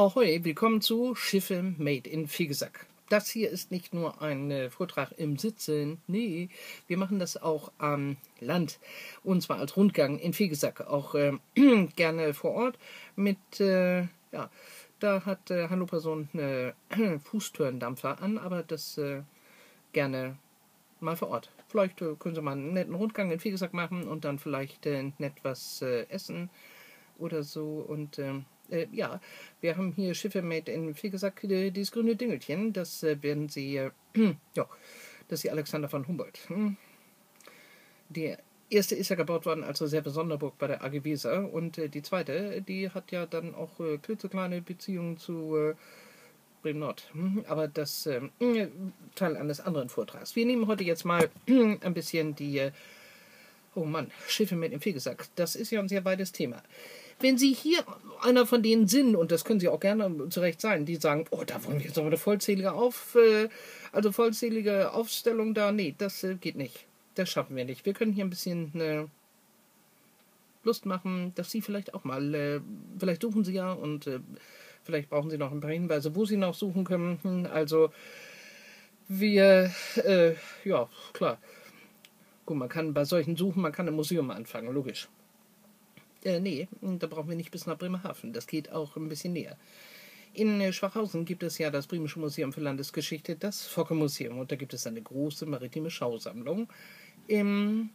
Ahoi, willkommen zu Schiffe Made in Fegesack. Das hier ist nicht nur ein äh, Vortrag im Sitzen, nee, wir machen das auch am Land. Und zwar als Rundgang in Fegesack, auch äh, gerne vor Ort mit, äh, ja, da hat äh, Hannover so einen äh, Fußtürendampfer an, aber das äh, gerne mal vor Ort. Vielleicht können Sie mal einen netten Rundgang in Fegesack machen und dann vielleicht nett was essen oder so und ähm, äh, ja, wir haben hier Schiffe made in, wie gesagt, äh, dieses grüne Dingelchen. Das äh, werden Sie, äh, ja, das ist die Alexander von Humboldt. Hm. Die erste ist ja gebaut worden als Reserve-Sonderburg bei der AG Weser und äh, die zweite, die hat ja dann auch äh, klitzekleine Beziehungen zu äh, Bremen Nord. Hm. Aber das äh, Teil eines anderen Vortrags. Wir nehmen heute jetzt mal ein bisschen die, oh Mann, Schiffe mit dem Fegesack. Das ist ja ein sehr weites Thema. Wenn Sie hier einer von denen sind, und das können Sie auch gerne zu Recht sein, die sagen, oh, da wollen wir jetzt aber eine vollzählige Auf, äh, also vollzählige Aufstellung da, nee, das äh, geht nicht. Das schaffen wir nicht. Wir können hier ein bisschen äh, Lust machen, dass Sie vielleicht auch mal, äh, vielleicht suchen Sie ja und vielleicht brauchen Sie noch ein paar Hinweise, wo Sie noch suchen können. Also wir, ja, klar. Gut, man kann bei solchen Suchen, man kann im Museum anfangen, logisch. Äh, nee, da brauchen wir nicht bis nach Bremerhaven. Das geht auch ein bisschen näher. In äh, Schwachhausen gibt es ja das Bremische Museum für Landesgeschichte, das Focke-Museum. Und da gibt es eine große maritime Schausammlung. Im,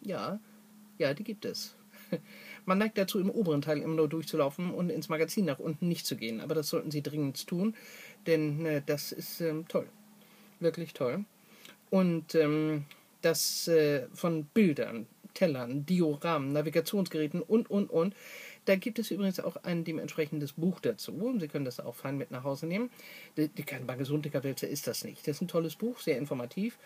ja, ja, die gibt es. Man neigt dazu, im oberen Teil immer nur durchzulaufen und ins Magazin nach unten nicht zu gehen. Aber das sollten Sie dringend tun, denn äh, das ist ähm, toll. Wirklich toll. Und ähm, das äh, von Bildern, Tellern, Dioramen, Navigationsgeräten und, und, und. Da gibt es übrigens auch ein dementsprechendes Buch dazu. Sie können das auch fein mit nach Hause nehmen. Die, die Gesundheitswälzer ist das nicht. Das ist ein tolles Buch, sehr informativ.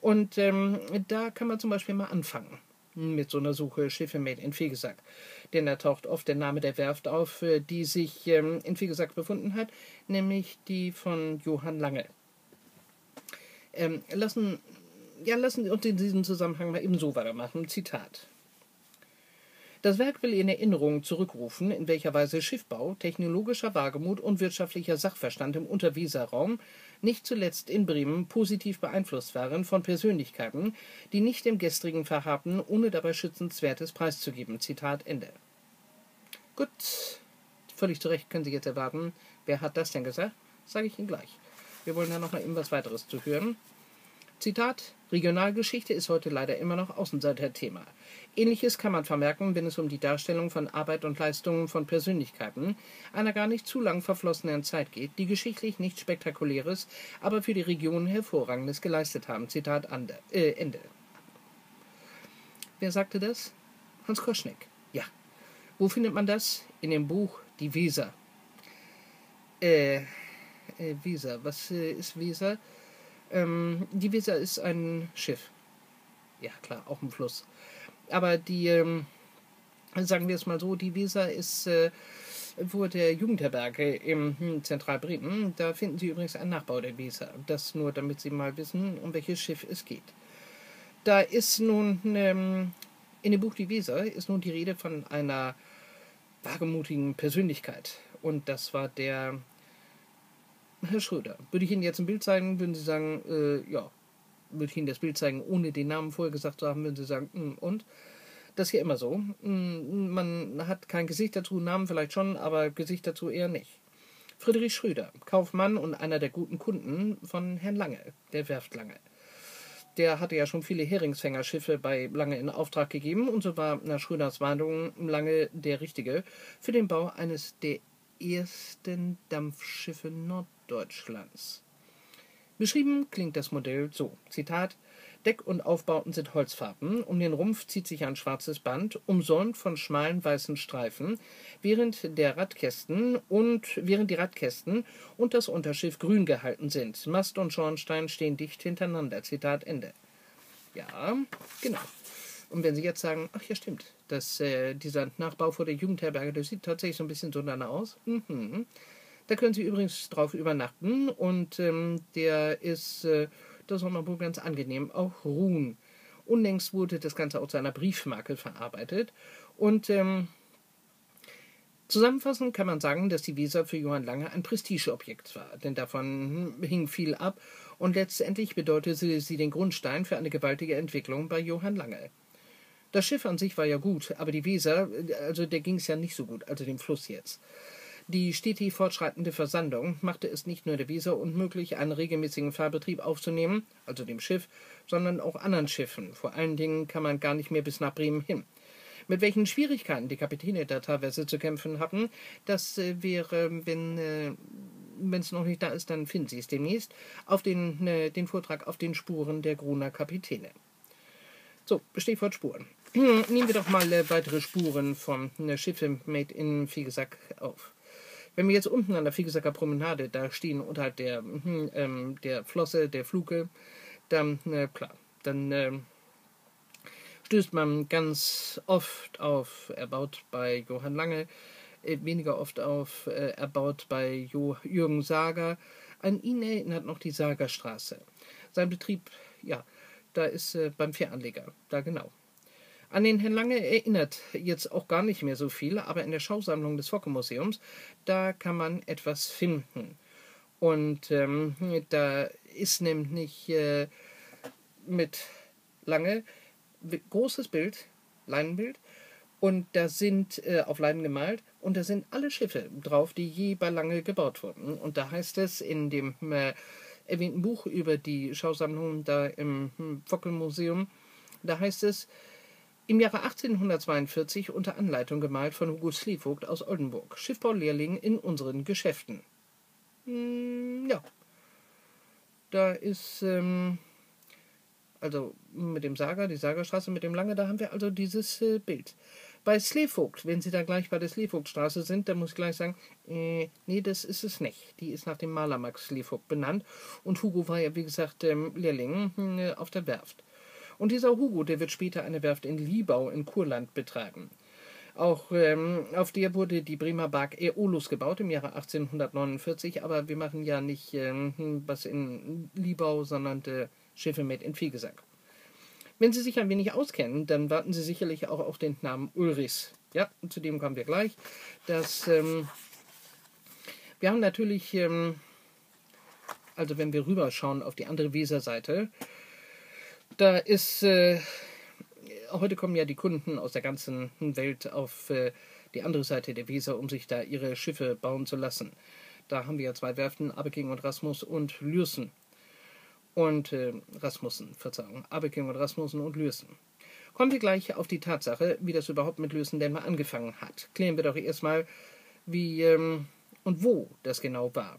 Und ähm, da kann man zum Beispiel mal anfangen mit so einer Suche Schiffe made in Fegesack. Denn da taucht oft der Name der Werft auf, äh, die sich ähm, in Fegesack befunden hat, nämlich die von Johann Lange. Ähm, lassen ja, lassen Sie uns in diesem Zusammenhang mal eben so weitermachen. Zitat. Das Werk will in Erinnerung zurückrufen, in welcher Weise Schiffbau, technologischer Wagemut und wirtschaftlicher Sachverstand im Unterweserraum nicht zuletzt in Bremen positiv beeinflusst waren von Persönlichkeiten, die nicht im gestrigen verhabten, ohne dabei Schützenswertes preiszugeben. Zitat Ende. Gut, völlig zu Recht können Sie jetzt erwarten, wer hat das denn gesagt? Sage ich Ihnen gleich. Wir wollen ja noch mal eben was weiteres zu hören. Zitat: Regionalgeschichte ist heute leider immer noch Außenseiter-Thema. Ähnliches kann man vermerken, wenn es um die Darstellung von Arbeit und Leistungen von Persönlichkeiten einer gar nicht zu lang verflossenen Zeit geht, die geschichtlich nichts Spektakuläres, aber für die Region Hervorragendes geleistet haben. Zitat äh, Ende. Wer sagte das? Hans Koschneck. Ja. Wo findet man das? In dem Buch Die Weser. Äh, äh Weser. Was äh, ist Weser? Ähm, die Weser ist ein Schiff. Ja, klar, auch ein Fluss. Aber die, ähm, sagen wir es mal so, die Weser ist äh, vor der Jugendherberge im Zentralbremen. Da finden Sie übrigens einen Nachbau der Weser. Das nur, damit Sie mal wissen, um welches Schiff es geht. Da ist nun, ähm, in dem Buch Die Weser ist nun die Rede von einer wagemutigen Persönlichkeit. Und das war der Herr Schröder, würde ich Ihnen jetzt ein Bild zeigen, würden Sie sagen, äh, ja, würde ich Ihnen das Bild zeigen, ohne den Namen vorher gesagt zu haben, würden Sie sagen, mm, und? Das ist hier immer so. Mm, man hat kein Gesicht dazu, Namen vielleicht schon, aber Gesicht dazu eher nicht. Friedrich Schröder, Kaufmann und einer der guten Kunden von Herrn Lange, der Werft Lange. Der hatte ja schon viele Heringsfängerschiffe bei Lange in Auftrag gegeben und so war nach Schröders Warnung Lange der Richtige für den Bau eines der ersten Dampfschiffe Norddeutschlands. Beschrieben klingt das Modell so: Zitat Deck und Aufbauten sind Holzfarben, um den Rumpf zieht sich ein schwarzes Band, umsäumt von schmalen weißen Streifen, während der Radkästen und während die Radkästen und das Unterschiff grün gehalten sind. Mast und Schornstein stehen dicht hintereinander. Zitat Ende. Ja, genau. Und wenn Sie jetzt sagen, ach ja, stimmt, dass äh, dieser Nachbau vor der Jugendherberge, der sieht tatsächlich so ein bisschen so danach aus. Mhm. Da können Sie übrigens drauf übernachten und ähm, der ist, äh, das mal ganz angenehm, auch ruhen. Unlängst wurde das Ganze auch zu einer Briefmarke verarbeitet und ähm, Zusammenfassend kann man sagen, dass die Weser für Johann Lange ein Prestigeobjekt war, denn davon hing viel ab und letztendlich bedeutete sie den Grundstein für eine gewaltige Entwicklung bei Johann Lange. Das Schiff an sich war ja gut, aber die Weser, also der ging es ja nicht so gut, also dem Fluss jetzt. Die stetig fortschreitende Versandung machte es nicht nur der Weser unmöglich, einen regelmäßigen Fahrbetrieb aufzunehmen, also dem Schiff, sondern auch anderen Schiffen. Vor allen Dingen kann man gar nicht mehr bis nach Bremen hin. Mit welchen Schwierigkeiten die Kapitäne da teilweise zu kämpfen hatten, das äh, wäre, wenn äh, es noch nicht da ist, dann finden Sie es demnächst, auf den, äh, den Vortrag auf den Spuren der Gruner Kapitäne. So, Stichwort Spuren. Nehmen wir doch mal äh, weitere Spuren vom äh, Made in Fiegesack auf. Wenn wir jetzt unten an der Fiegesacker Promenade da stehen, unterhalb der, hm, ähm, der Flosse, der Fluke, dann, äh, klar, dann äh, stößt man ganz oft auf, erbaut bei Johann Lange, äh, weniger oft auf, äh, erbaut bei jo Jürgen Sager. An ihn erinnert noch die Sagerstraße. Sein Betrieb, ja, da ist äh, beim Fähranleger, da genau. An den Herrn Lange erinnert jetzt auch gar nicht mehr so viel, aber in der Schausammlung des Focke-Museums, da kann man etwas finden. Und ähm, da ist nämlich äh, mit Lange großes Bild, Leinenbild, und da sind äh, auf Leinen gemalt und da sind alle Schiffe drauf, die je bei Lange gebaut wurden. Und da heißt es in dem äh, erwähnten Buch über die Schausammlung da im hm, Focke-Museum, da heißt es, im Jahre 1842 unter Anleitung gemalt von Hugo Slevogt aus Oldenburg. Schiffbaulehrling in unseren Geschäften. Hm, ja. Da ist, ähm, also mit dem Sager, die Sagerstraße mit dem Lange, da haben wir also dieses äh, Bild. Bei Slevogt, wenn Sie da gleich bei der Slevogtstraße sind, dann muss ich gleich sagen, äh, nee, das ist es nicht. Die ist nach dem Maler Max Slevogt benannt und Hugo war ja, wie gesagt, ähm, Lehrling äh, auf der Werft. Und dieser Hugo, der wird später eine Werft in Liebau in Kurland betreiben. Auch ähm, auf der wurde die Bremer Bark Aeolus gebaut im Jahre 1849, aber wir machen ja nicht ähm, was in Liebau, sondern äh, Schiffe mit in Viegesack. Wenn Sie sich ein wenig auskennen, dann warten Sie sicherlich auch auf den Namen Ulrichs. Ja, zu dem kommen wir gleich. Das, ähm, wir haben natürlich, ähm, also wenn wir rüberschauen auf die andere Weserseite, da ist, äh, heute kommen ja die Kunden aus der ganzen Welt auf äh, die andere Seite der Weser, um sich da ihre Schiffe bauen zu lassen. Da haben wir ja zwei Werften, Abeking und Rasmus und Lürsen. Und äh, Rasmussen, Verzeihung, Abeking und Rasmussen und Lürsen. Kommen wir gleich auf die Tatsache, wie das überhaupt mit Lürsen denn mal angefangen hat. Klären wir doch erstmal, wie ähm, und wo das genau war.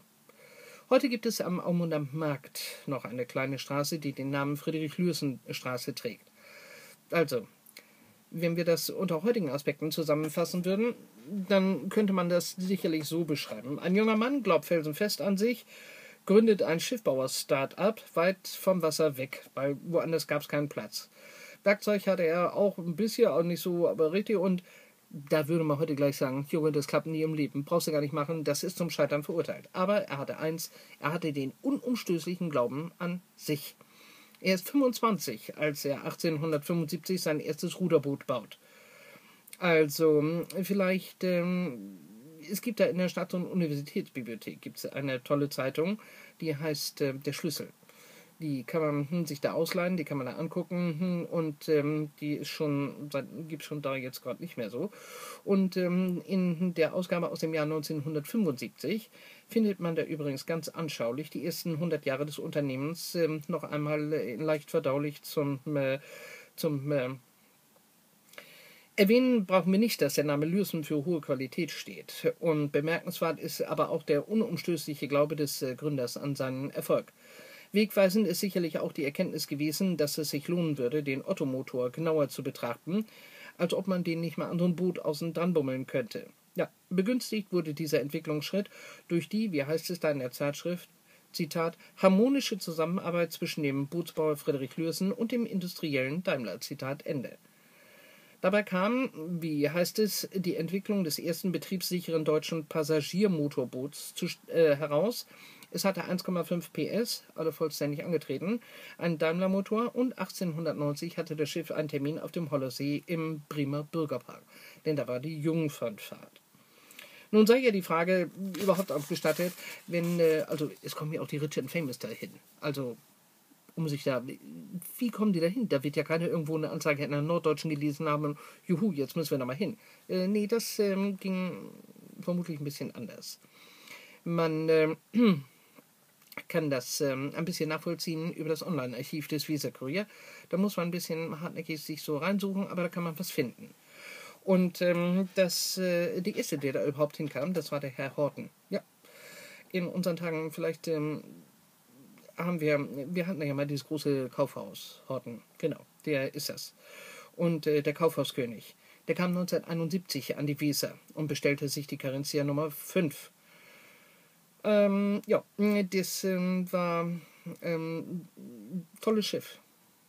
Heute gibt es am Aumunder Markt noch eine kleine Straße, die den Namen Friedrich-Lürsen-Straße trägt. Also, wenn wir das unter heutigen Aspekten zusammenfassen würden, dann könnte man das sicherlich so beschreiben. Ein junger Mann glaubt felsenfest an sich, gründet ein Schiffbauer-Start-up weit vom Wasser weg, weil woanders gab es keinen Platz. Werkzeug hatte er auch ein bisschen, auch nicht so, aber richtig und da würde man heute gleich sagen, Junge, das klappt nie im Leben, brauchst du gar nicht machen, das ist zum Scheitern verurteilt. Aber er hatte eins, er hatte den unumstößlichen Glauben an sich. Er ist 25, als er 1875 sein erstes Ruderboot baut. Also, vielleicht, ähm, es gibt da in der Stadt so eine Universitätsbibliothek, gibt es eine tolle Zeitung, die heißt äh, Der Schlüssel. Die kann man hm, sich da ausleihen, die kann man da angucken hm, und ähm, die ist schon, gibt es schon da jetzt gerade nicht mehr so. Und ähm, in der Ausgabe aus dem Jahr 1975 findet man da übrigens ganz anschaulich die ersten 100 Jahre des Unternehmens ähm, noch einmal äh, leicht verdaulich zum, äh, zum äh, Erwähnen brauchen wir nicht, dass der Name Lürsen für hohe Qualität steht. Und bemerkenswert ist aber auch der unumstößliche Glaube des äh, Gründers an seinen Erfolg. Wegweisend ist sicherlich auch die Erkenntnis gewesen, dass es sich lohnen würde, den Ottomotor genauer zu betrachten, als ob man den nicht mal an so ein Boot außen dran bummeln könnte. Ja, begünstigt wurde dieser Entwicklungsschritt durch die, wie heißt es da in der Zeitschrift, Zitat, harmonische Zusammenarbeit zwischen dem Bootsbauer Friedrich Lürsen und dem industriellen Daimler. Zitat Ende. Dabei kam, wie heißt es, die Entwicklung des ersten betriebssicheren deutschen Passagiermotorboots zu, äh, heraus, es hatte 1,5 PS, alle vollständig angetreten, einen Daimler-Motor und 1890 hatte das Schiff einen Termin auf dem Hollersee im Bremer Bürgerpark, denn da war die Jungfernfahrt. Nun sei ja die Frage überhaupt auch gestattet, wenn, äh, also es kommen ja auch die Rich and Famous dahin. Also um sich da. Wie kommen die da hin? Da wird ja keiner irgendwo eine Anzeige in einer Norddeutschen gelesen haben, juhu, jetzt müssen wir da mal hin. Äh, nee, das ähm, ging vermutlich ein bisschen anders. Man äh, kann das ähm, ein bisschen nachvollziehen über das Online-Archiv des Visa Courier. Da muss man ein bisschen hartnäckig sich so reinsuchen, aber da kann man was finden. Und ähm, das, äh, die erste, der da überhaupt hinkam, das war der Herr Horten. Ja, in unseren Tagen vielleicht ähm, haben wir, wir hatten ja mal dieses große Kaufhaus, Horten, genau, der ist das. Und äh, der Kaufhauskönig, der kam 1971 an die Weser und bestellte sich die Carinthia Nummer 5. Ähm, ja, das ähm, war ähm, tolles Schiff,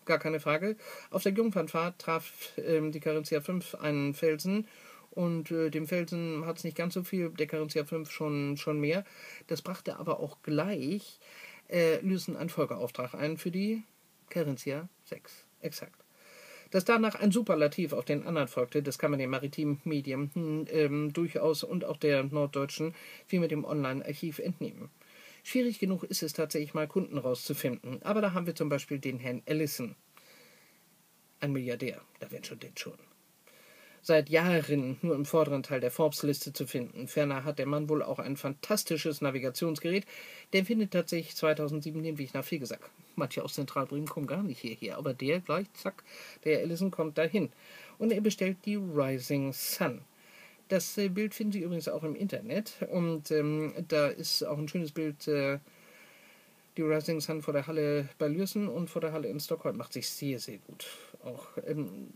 gar keine Frage. Auf der Jungfernfahrt traf ähm, die Carinthia 5 einen Felsen und äh, dem Felsen hat es nicht ganz so viel, der Carinthia 5 schon, schon mehr. Das brachte aber auch gleich äh, lösen einen Folgeauftrag ein für die Carinthia 6. Exakt. Dass danach ein Superlativ auf den anderen folgte, das kann man den maritimen Medien hm, ähm, durchaus und auch der Norddeutschen wie mit dem Online-Archiv entnehmen. Schwierig genug ist es tatsächlich mal Kunden rauszufinden, aber da haben wir zum Beispiel den Herrn Ellison. Ein Milliardär, da wird schon den schon seit Jahren nur im vorderen Teil der Forbes-Liste zu finden. Ferner hat der Mann wohl auch ein fantastisches Navigationsgerät. Der findet tatsächlich 2007 den Weg nach Fegesack. Manche aus Zentralbremen kommen gar nicht hierher, aber der gleich, zack, der Ellison kommt dahin. Und er bestellt die Rising Sun. Das äh, Bild finden Sie übrigens auch im Internet. Und ähm, da ist auch ein schönes Bild. Äh, die Rising Sun vor der Halle bei Lürsen und vor der Halle in Stockholm macht sich sehr, sehr gut. Auch ähm,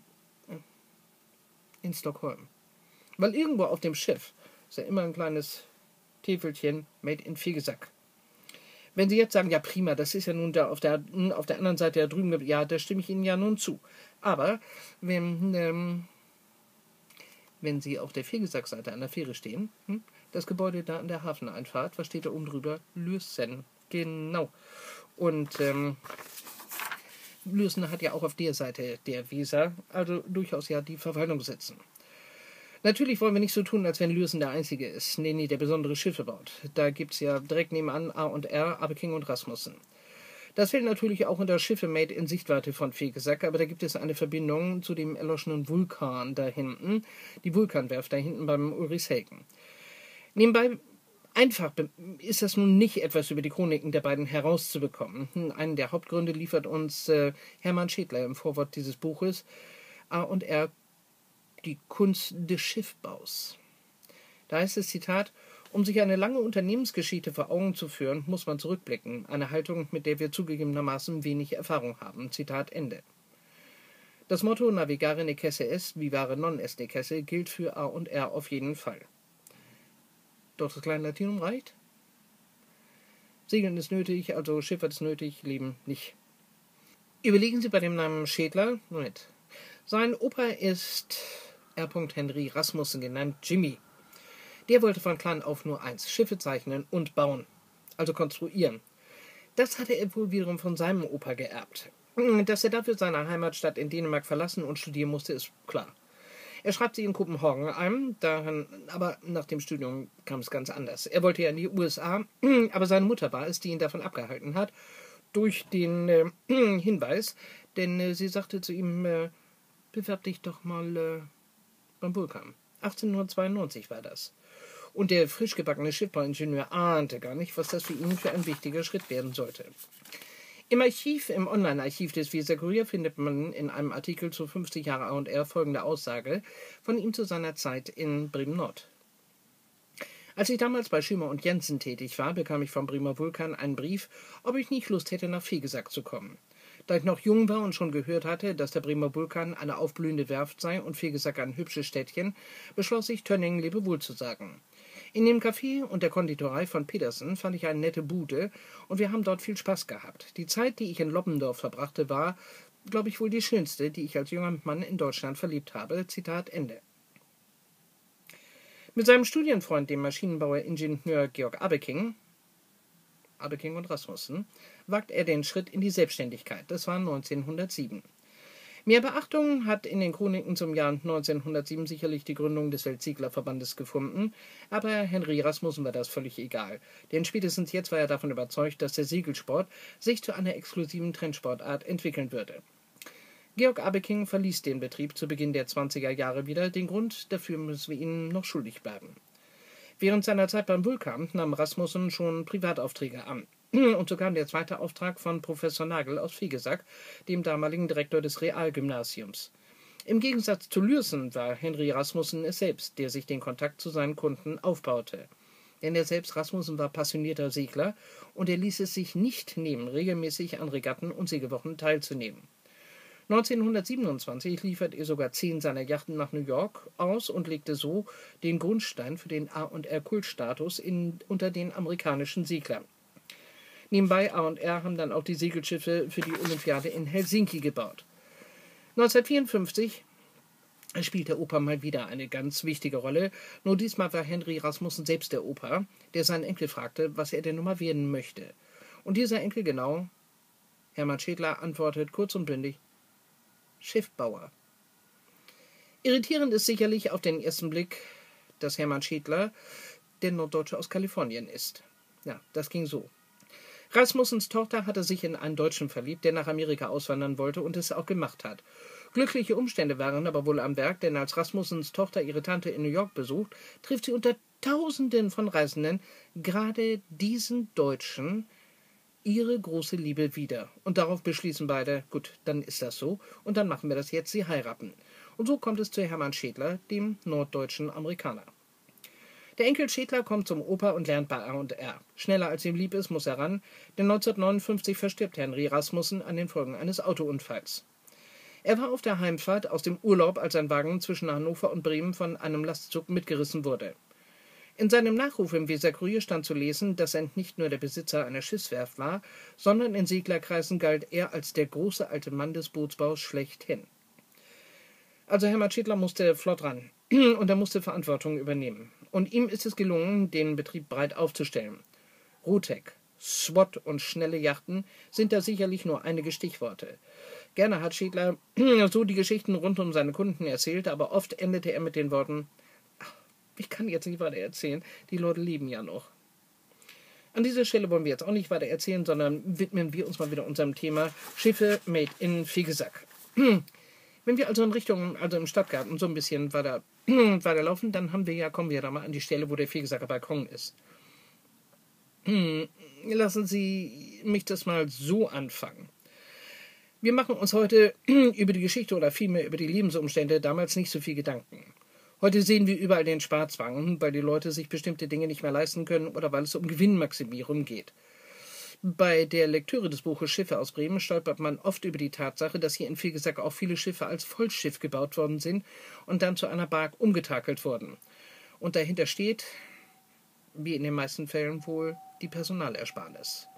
in Stockholm. Weil irgendwo auf dem Schiff ist ja immer ein kleines Täfelchen made in Fegesack. Wenn Sie jetzt sagen, ja prima, das ist ja nun da auf der, auf der anderen Seite da drüben, ja, da stimme ich Ihnen ja nun zu. Aber wenn, ähm, wenn Sie auf der Fegesackseite an der Fähre stehen, hm, das Gebäude da an der Hafeneinfahrt, was steht da oben drüber? Lürsen. Genau. Und ähm, Lürsen hat ja auch auf der Seite der Weser, also durchaus ja die Verwaltung sitzen. Natürlich wollen wir nicht so tun, als wenn Lürsen der Einzige ist. Nee, nee, der besondere Schiffe baut. Da gibt es ja direkt nebenan A und R, Abeking und Rasmussen. Das fällt natürlich auch unter Schiffe made in Sichtweite von Fegesack, aber da gibt es eine Verbindung zu dem erloschenen Vulkan da hinten, die Vulkanwerft da hinten beim Ulrichshagen. Nebenbei Einfach ist das nun nicht etwas über die Chroniken der beiden herauszubekommen. Hm, einen der Hauptgründe liefert uns äh, Hermann Schädler im Vorwort dieses Buches. A und R, die Kunst des Schiffbaus. Da heißt es, Zitat, um sich eine lange Unternehmensgeschichte vor Augen zu führen, muss man zurückblicken. Eine Haltung, mit der wir zugegebenermaßen wenig Erfahrung haben. Zitat Ende. Das Motto Navigare necesse est, vivare non est necesse gilt für A und R auf jeden Fall. Doch das kleine Latinum reicht. Segeln ist nötig, also Schifffahrt ist nötig, Leben nicht. Überlegen Sie bei dem Namen Schädler, Moment. Sein Opa ist R. Henry Rasmussen, genannt Jimmy. Der wollte von klein auf nur eins: Schiffe zeichnen und bauen, also konstruieren. Das hatte er wohl wiederum von seinem Opa geerbt. Dass er dafür seine Heimatstadt in Dänemark verlassen und studieren musste, ist klar. Er schreibt sich in Kopenhagen ein, daran, aber nach dem Studium kam es ganz anders. Er wollte ja in die USA, aber seine Mutter war es, die ihn davon abgehalten hat, durch den äh, Hinweis, denn äh, sie sagte zu ihm, äh, bewerb dich doch mal äh, beim Vulkan. 1892 war das. Und der frisch gebackene Schiffbauingenieur ahnte gar nicht, was das für ihn für ein wichtiger Schritt werden sollte. Im Archiv, im Online-Archiv des Visa Kurier findet man in einem Artikel zu 50 Jahre A&R folgende Aussage von ihm zu seiner Zeit in Bremen-Nord. Als ich damals bei Schümer und Jensen tätig war, bekam ich vom Bremer Vulkan einen Brief, ob ich nicht Lust hätte, nach Fegesack zu kommen. Da ich noch jung war und schon gehört hatte, dass der Bremer Vulkan eine aufblühende Werft sei und Fegesack ein hübsches Städtchen, beschloss ich, Tönning Lebewohl zu sagen. In dem Café und der Konditorei von Petersen fand ich eine nette Bude und wir haben dort viel Spaß gehabt. Die Zeit, die ich in Loppendorf verbrachte, war, glaube ich, wohl die schönste, die ich als junger Mann in Deutschland verliebt habe. Zitat Ende. Mit seinem Studienfreund, dem Maschinenbauer-Ingenieur Georg Abeking, Abeking und Rasmussen, wagt er den Schritt in die Selbstständigkeit. Das war 1907. Mehr Beachtung hat in den Chroniken zum Jahr 1907 sicherlich die Gründung des Weltseglerverbandes gefunden, aber Henry Rasmussen war das völlig egal, denn spätestens jetzt war er davon überzeugt, dass der Segelsport sich zu einer exklusiven Trendsportart entwickeln würde. Georg Abeking verließ den Betrieb zu Beginn der 20er Jahre wieder, den Grund dafür müssen wir Ihnen noch schuldig bleiben. Während seiner Zeit beim Vulkan nahm Rasmussen schon Privataufträge an. Und so kam der zweite Auftrag von Professor Nagel aus Fiegesack, dem damaligen Direktor des Realgymnasiums. Im Gegensatz zu Lürsen war Henry Rasmussen es selbst, der sich den Kontakt zu seinen Kunden aufbaute. Denn er selbst Rasmussen war passionierter Segler und er ließ es sich nicht nehmen, regelmäßig an Regatten und Segelwochen teilzunehmen. 1927 liefert er sogar zehn seiner Yachten nach New York aus und legte so den Grundstein für den A&R-Kultstatus unter den amerikanischen Seglern. Nebenbei A&R haben dann auch die Segelschiffe für die Olympiade in Helsinki gebaut. 1954 spielt der Opa mal wieder eine ganz wichtige Rolle. Nur diesmal war Henry Rasmussen selbst der Opa, der seinen Enkel fragte, was er denn nun mal werden möchte. Und dieser Enkel genau, Hermann Schädler, antwortet kurz und bündig: Schiffbauer. Irritierend ist sicherlich auf den ersten Blick, dass Hermann Schädler der Norddeutsche aus Kalifornien ist. Ja, das ging so. Rasmussens Tochter hatte sich in einen Deutschen verliebt, der nach Amerika auswandern wollte und es auch gemacht hat. Glückliche Umstände waren aber wohl am Werk, denn als Rasmussens Tochter ihre Tante in New York besucht, trifft sie unter Tausenden von Reisenden gerade diesen Deutschen, ihre große Liebe wieder. Und darauf beschließen beide, gut, dann ist das so, und dann machen wir das jetzt, sie heiraten. Und so kommt es zu Hermann Schädler, dem norddeutschen Amerikaner. Der Enkel Schädler kommt zum Opa und lernt bei A&R. Schneller als ihm lieb ist, muss er ran, denn 1959 verstirbt Henry Rasmussen an den Folgen eines Autounfalls. Er war auf der Heimfahrt aus dem Urlaub, als sein Wagen zwischen Hannover und Bremen von einem Lastzug mitgerissen wurde. In seinem Nachruf im Weserkurier stand zu lesen, dass er nicht nur der Besitzer einer Schiffswerft war, sondern in Seglerkreisen galt er als der große alte Mann des Bootsbaus schlechthin. Also Hermann Schädler musste flott ran und er musste Verantwortung übernehmen. Und ihm ist es gelungen, den Betrieb breit aufzustellen. Rotec, SWAT und schnelle Yachten sind da sicherlich nur einige Stichworte. Gerne hat Schädler so die Geschichten rund um seine Kunden erzählt, aber oft endete er mit den Worten: Ich kann jetzt nicht weiter erzählen, die Leute lieben ja noch. An dieser Stelle wollen wir jetzt auch nicht weiter erzählen, sondern widmen wir uns mal wieder unserem Thema Schiffe made in Fegesack. Wenn wir also in Richtung, also im Stadtgarten so ein bisschen weiter, weiterlaufen, dann haben wir ja, kommen wir da mal an die Stelle, wo der Fegesacker Balkon ist. Hm, lassen Sie mich das mal so anfangen. Wir machen uns heute über die Geschichte oder vielmehr über die Lebensumstände damals nicht so viel Gedanken. Heute sehen wir überall den Sparzwang, weil die Leute sich bestimmte Dinge nicht mehr leisten können oder weil es um Gewinnmaximierung geht. Bei der Lektüre des Buches Schiffe aus Bremen stolpert man oft über die Tatsache, dass hier in Fegesack auch viele Schiffe als Vollschiff gebaut worden sind und dann zu einer Bark umgetakelt wurden. Und dahinter steht, wie in den meisten Fällen wohl, die Personalersparnis.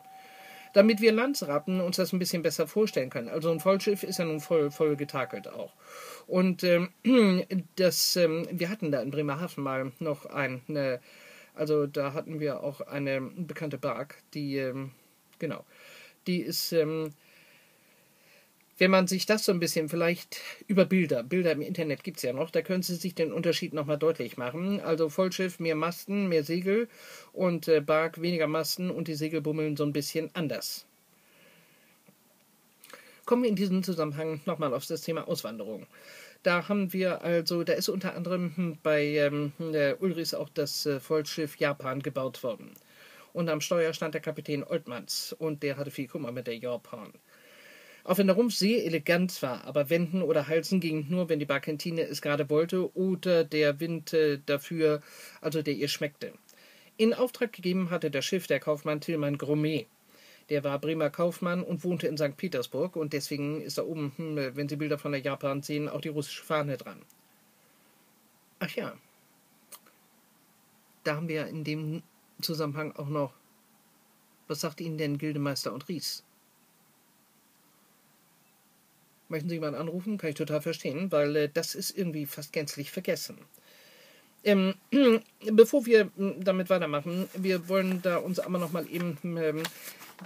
Damit wir Landsratten uns das ein bisschen besser vorstellen können. Also ein Vollschiff ist ja nun voll, voll getakelt auch. Und ähm, das, ähm, wir hatten da in Bremerhaven mal noch eine, also da hatten wir auch eine bekannte Bark, die ähm, Genau. Die ist, ähm, wenn man sich das so ein bisschen vielleicht über Bilder, Bilder im Internet gibt es ja noch, da können Sie sich den Unterschied nochmal deutlich machen. Also Vollschiff, mehr Masten, mehr Segel und äh, Bark, weniger Masten und die Segel bummeln so ein bisschen anders. Kommen wir in diesem Zusammenhang nochmal auf das Thema Auswanderung. Da haben wir also, da ist unter anderem bei ähm, Ulrichs auch das äh, Vollschiff Japan gebaut worden und am Steuer stand der Kapitän Oltmanns und der hatte viel Kummer mit der Japan. Auch wenn der Rumpf sehr elegant war, aber wenden oder halsen ging nur, wenn die Barkentine es gerade wollte oder der Wind äh, dafür, also der ihr schmeckte. In Auftrag gegeben hatte das Schiff der Kaufmann Tillmann Grommet. Der war Bremer Kaufmann und wohnte in St. Petersburg und deswegen ist da oben, hm, wenn Sie Bilder von der Japan sehen, auch die russische Fahne dran. Ach ja. Da haben wir in dem Zusammenhang auch noch, was sagt Ihnen denn Gildemeister und Ries? Möchten Sie jemanden anrufen? Kann ich total verstehen, weil äh, das ist irgendwie fast gänzlich vergessen. Ähm, bevor wir hm, damit weitermachen, wir wollen da uns aber noch mal eben ähm,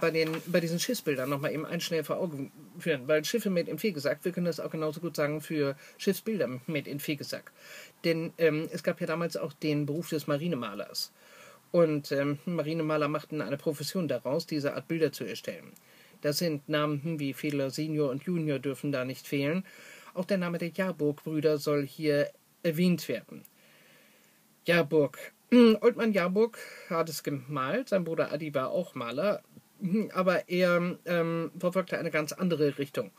bei, den, bei diesen Schiffsbildern nochmal eben ein schnell vor Augen führen, weil Schiffe made in Fegesack, wir können das auch genauso gut sagen für Schiffsbilder made in Fegesack. Denn ähm, es gab ja damals auch den Beruf des Marinemalers. Und ähm, Marinemaler machten eine Profession daraus, diese Art Bilder zu erstellen. Da sind Namen wie Fehler Senior und Junior dürfen da nicht fehlen. Auch der Name der Jaburg-Brüder soll hier erwähnt werden. Jaburg. Oldmann Jaburg hat es gemalt, sein Bruder Adi war auch Maler, aber er ähm, verfolgte eine ganz andere Richtung.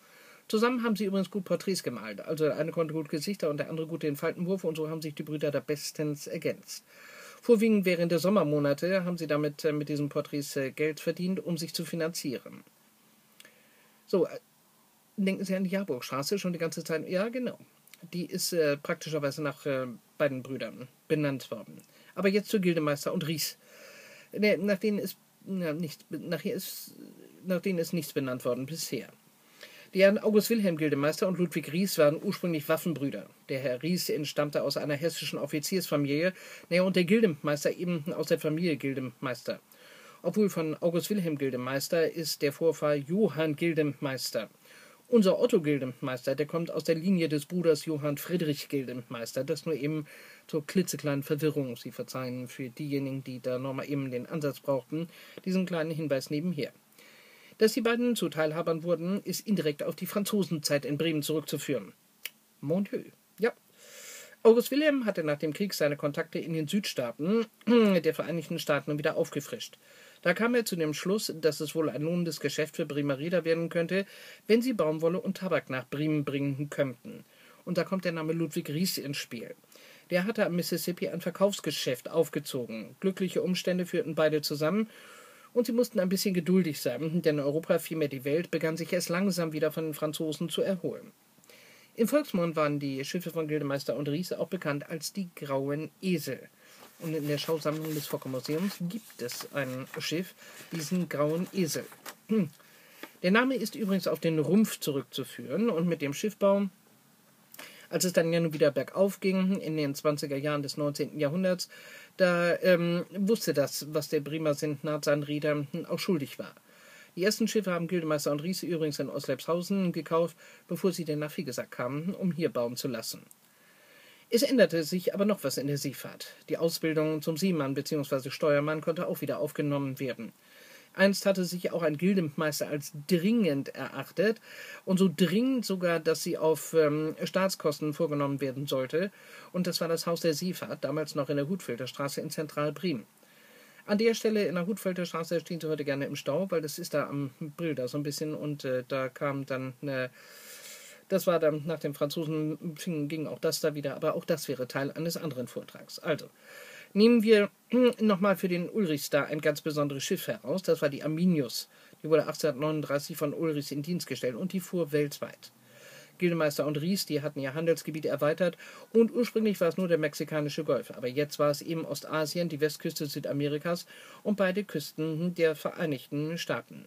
Zusammen haben sie übrigens gut Porträts gemalt. Also der eine konnte gut Gesichter und der andere gut den Faltenwurf und so haben sich die Brüder da bestens ergänzt. Vorwiegend während der Sommermonate haben sie damit äh, mit diesen Porträts äh, Geld verdient, um sich zu finanzieren. So, äh, denken Sie an die Jahrburgstraße schon die ganze Zeit? Ja, genau. Die ist praktischerweise nach beiden Brüdern benannt worden. Aber jetzt zu Gildemeister und Ries. Ne, nach denen ist, na, nicht, nachher ist, nach denen ist nichts benannt worden bisher. Die Herren August Wilhelm Gildemeister und Ludwig Ries waren ursprünglich Waffenbrüder. Der Herr Ries entstammte aus einer hessischen Offiziersfamilie, naja, und der Gildemeister eben aus der Familie Gildemeister. Obwohl von August Wilhelm Gildemeister ist der Vorfahr Johann Gildemeister. Unser Otto Gildemeister, der kommt aus der Linie des Bruders Johann Friedrich Gildemeister. Das nur eben zur klitzekleinen Verwirrung. Sie verzeihen für diejenigen, die da nochmal eben den Ansatz brauchten, diesen kleinen Hinweis nebenher. Dass die beiden zu Teilhabern wurden, ist indirekt auf die Franzosenzeit in Bremen zurückzuführen. Mon Dieu. Ja. August Wilhelm hatte nach dem Krieg seine Kontakte in den Südstaaten der Vereinigten Staaten wieder aufgefrischt. Da kam er zu dem Schluss, dass es wohl ein lohnendes Geschäft für Bremer Reeder werden könnte, wenn sie Baumwolle und Tabak nach Bremen bringen könnten. Und da kommt der Name Ludwig Ries ins Spiel. Der hatte am Mississippi ein Verkaufsgeschäft aufgezogen. Glückliche Umstände führten beide zusammen und sie mussten ein bisschen geduldig sein, denn Europa, vielmehr die Welt, begann sich erst langsam wieder von den Franzosen zu erholen. Im Volksmund waren die Schiffe von Gildemeister und Ries auch bekannt als die Grauen Esel. Und in der Schausammlung des Fokker Museums gibt es ein Schiff, diesen Grauen Esel. Hm. Der Name ist übrigens auf den Rumpf zurückzuführen und mit dem Schiffbau als es dann ja nun wieder bergauf ging in den 20er Jahren des 19. Jahrhunderts, da ähm, wusste das, was der Bremer Sintnat seinen Rädern auch schuldig war. Die ersten Schiffe haben Gildemeister und Riese übrigens in Oslepshausen gekauft, bevor sie denn nach kamen, um hier bauen zu lassen. Es änderte sich aber noch was in der Seefahrt. Die Ausbildung zum Seemann bzw. Steuermann konnte auch wieder aufgenommen werden. Einst hatte sich auch ein Gildemeister als dringend erachtet und so dringend sogar, dass sie auf ähm, Staatskosten vorgenommen werden sollte. Und das war das Haus der Seefahrt, damals noch in der Hutfelder Straße in Zentralbremen. An der Stelle in der Hutfelder Straße stehen sie heute gerne im Stau, weil das ist da am da so ein bisschen und äh, da kam dann eine. Das war dann nach dem Franzosen ging auch das da wieder, aber auch das wäre Teil eines anderen Vortrags. Also, Nehmen wir nochmal für den Ulrichs da ein ganz besonderes Schiff heraus. Das war die Arminius. Die wurde 1839 von Ulrichs in Dienst gestellt und die fuhr weltweit. Gildemeister und Ries, die hatten ihr Handelsgebiet erweitert und ursprünglich war es nur der mexikanische Golf, aber jetzt war es eben Ostasien, die Westküste Südamerikas und beide Küsten der Vereinigten Staaten.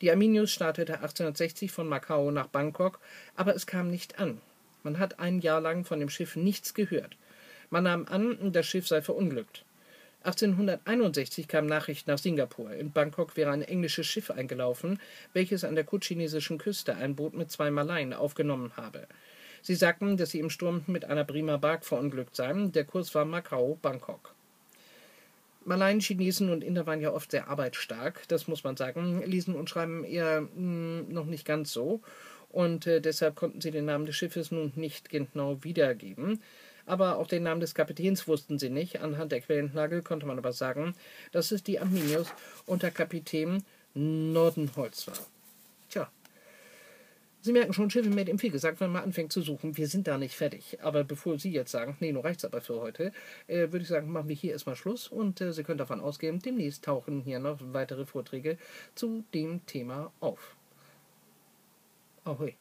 Die Arminius startete 1860 von Macau nach Bangkok, aber es kam nicht an. Man hat ein Jahr lang von dem Schiff nichts gehört. Man nahm an, das Schiff sei verunglückt. 1861 kamen Nachrichten nach Singapur. In Bangkok wäre ein englisches Schiff eingelaufen, welches an der kutchinesischen Küste ein Boot mit zwei Malaien aufgenommen habe. Sie sagten, dass sie im Sturm mit einer Bremer Bark verunglückt seien. Der Kurs war Macau-Bangkok. Malaien, Chinesen und Inder waren ja oft sehr arbeitsstark, das muss man sagen, lesen und schreiben eher mh, hm, noch nicht ganz so. Und äh, deshalb konnten sie den Namen des Schiffes nun nicht genau wiedergeben aber auch den Namen des Kapitäns wussten sie nicht. Anhand der Quellennagel konnte man aber sagen, dass es die Arminius unter Kapitän Nordenholz war. Tja. Sie merken schon, Schiffe mit im Viel gesagt, wenn man anfängt zu suchen. Wir sind da nicht fertig. Aber bevor Sie jetzt sagen, nee, nur reicht's aber für heute, äh, würde ich sagen, machen wir hier erstmal Schluss und äh, Sie können davon ausgehen, demnächst tauchen hier noch weitere Vorträge zu dem Thema auf. Ahoi.